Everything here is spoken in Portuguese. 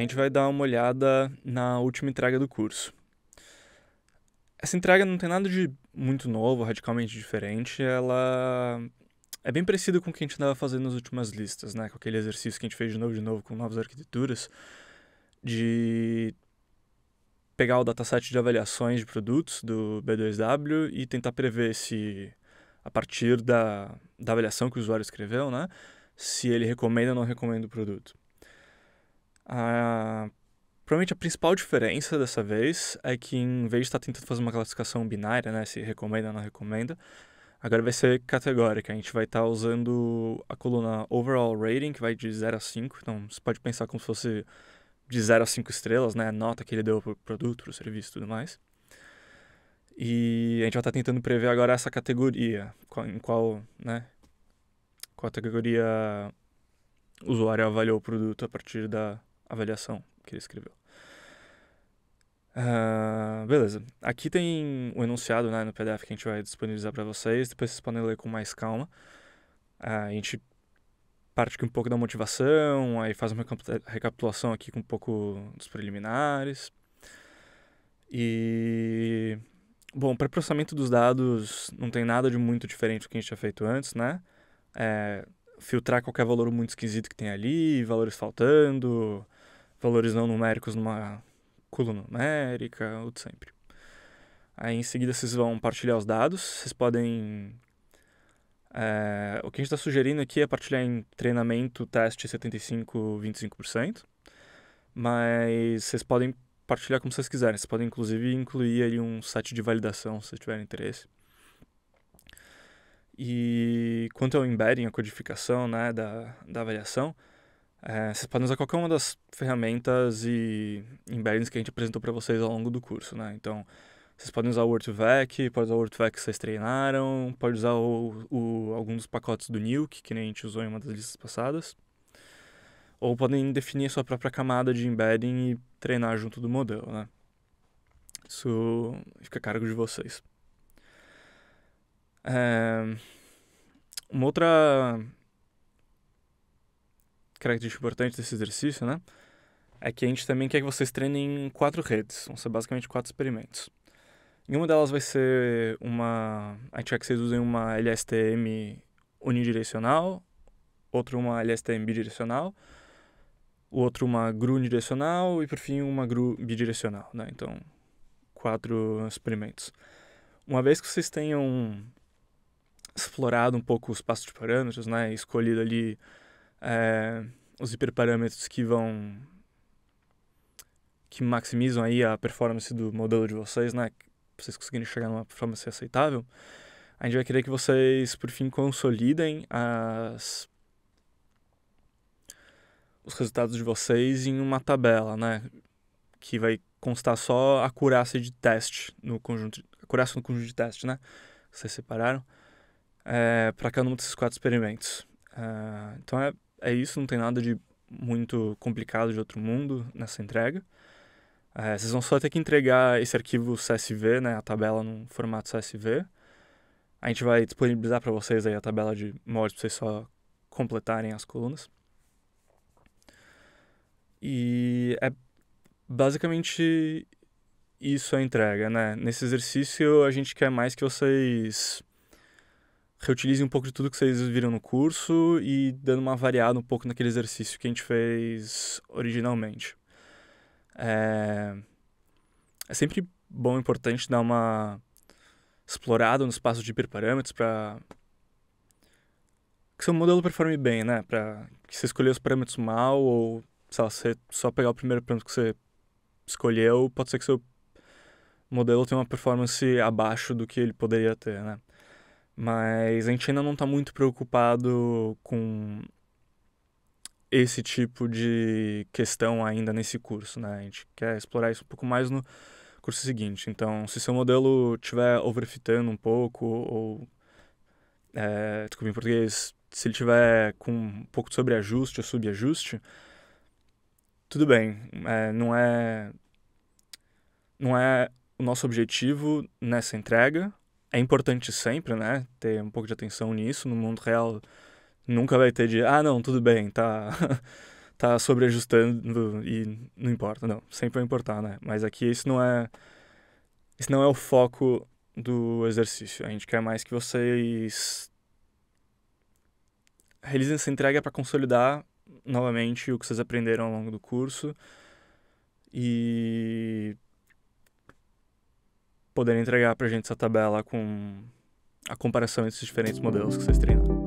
a gente vai dar uma olhada na última entrega do curso. Essa entrega não tem nada de muito novo, radicalmente diferente. Ela é bem parecida com o que a gente andava fazendo nas últimas listas, né? Com aquele exercício que a gente fez de novo de novo com novas arquiteturas, de pegar o dataset de avaliações de produtos do B2W e tentar prever se, a partir da, da avaliação que o usuário escreveu, né? Se ele recomenda ou não recomenda o produto. Provavelmente a principal diferença dessa vez é que em vez de estar tentando fazer uma classificação binária, né, se recomenda ou não recomenda, agora vai ser categórica. A gente vai estar usando a coluna Overall Rating, que vai de 0 a 5. Então você pode pensar como se fosse de 0 a 5 estrelas, né, a nota que ele deu para o produto, para o serviço e tudo mais. E a gente vai estar tentando prever agora essa categoria, em qual, né, qual categoria o usuário avaliou o produto a partir da avaliação que ele escreveu. Uh, beleza. Aqui tem o enunciado né, no PDF que a gente vai disponibilizar para vocês. Depois vocês podem ler com mais calma. Uh, a gente parte aqui um pouco da motivação, aí faz uma recapitulação aqui com um pouco dos preliminares. E. Bom, para processamento dos dados não tem nada de muito diferente do que a gente tinha feito antes, né? É, filtrar qualquer valor muito esquisito que tem ali, valores faltando, valores não numéricos numa coluna numérica, o de sempre. Aí em seguida vocês vão partilhar os dados, vocês podem... É, o que a gente está sugerindo aqui é partilhar em treinamento, teste 75, 25%, mas vocês podem partilhar como vocês quiserem, vocês podem inclusive incluir ali um set de validação, se tiverem interesse. E quanto ao embedding, a codificação né, da, da avaliação, é, vocês podem usar qualquer uma das ferramentas e embeddings que a gente apresentou para vocês ao longo do curso, né? Então, vocês podem usar o Word2Vec, pode usar o Word2Vec que vocês treinaram, pode usar o, o, algum dos pacotes do Nuke, que nem a gente usou em uma das listas passadas. Ou podem definir sua própria camada de embedding e treinar junto do modelo, né? Isso fica a cargo de vocês. É... Uma outra característica importante desse exercício, né? É que a gente também quer que vocês treinem em quatro redes. Vão ser basicamente quatro experimentos. Em uma delas vai ser uma. A gente quer que vocês usem uma LSTM unidirecional, outra uma LSTM bidirecional, o outro uma GRU unidirecional e por fim uma GRU bidirecional, né? Então, quatro experimentos. Uma vez que vocês tenham explorado um pouco os passos de parâmetros, né, escolhido ali é, os hiperparâmetros que vão que maximizam aí a performance do modelo de vocês, né? Vocês conseguirem chegar numa performance aceitável. A gente vai querer que vocês, por fim, consolidem as os resultados de vocês em uma tabela, né? Que vai constar só a acurácia de teste no conjunto, acurácia no conjunto de teste, né? Vocês separaram é, para cada um desses quatro experimentos. É, então é é isso, não tem nada de muito complicado de outro mundo nessa entrega. É, vocês vão só ter que entregar esse arquivo CSV, né, a tabela no formato CSV. A gente vai disponibilizar para vocês aí a tabela de moldes para vocês só completarem as colunas. E é basicamente isso a entrega, né? Nesse exercício a gente quer mais que vocês reutilizem um pouco de tudo que vocês viram no curso e dando uma variada um pouco naquele exercício que a gente fez originalmente. É, é sempre bom e importante dar uma explorada no espaço de hiperparâmetros para que seu modelo performe bem, né? Para que você escolher os parâmetros mal ou, sei você só pegar o primeiro parâmetro que você escolheu, pode ser que seu modelo tenha uma performance abaixo do que ele poderia ter, né? Mas a gente ainda não está muito preocupado com esse tipo de questão ainda nesse curso, né? A gente quer explorar isso um pouco mais no curso seguinte. Então, se seu modelo estiver overfitando um pouco, ou. É, desculpa em português, se ele tiver com um pouco de sobreajuste ou subajuste, tudo bem. É, não é. Não é o nosso objetivo nessa entrega, é importante sempre, né? Ter um pouco de atenção nisso. No mundo real, nunca vai ter de, ah, não, tudo bem, tá, tá sobreajustando e não importa, não, sempre vai importar, né? Mas aqui isso não é isso não é o foco do exercício. A gente quer mais que vocês realizem essa entrega para consolidar novamente o que vocês aprenderam ao longo do curso e poderem entregar para a gente essa tabela com a comparação entre os diferentes modelos que vocês treinaram.